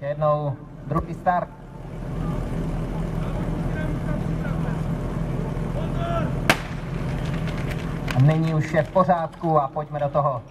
Ještě jednou druhý start. A nyní už je v pořádku a pojďme do toho.